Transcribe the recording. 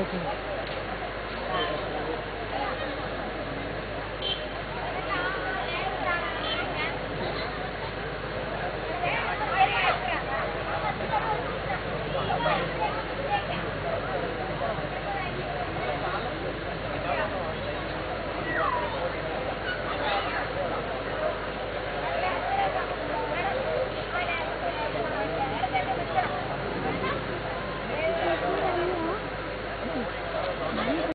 pouquinho.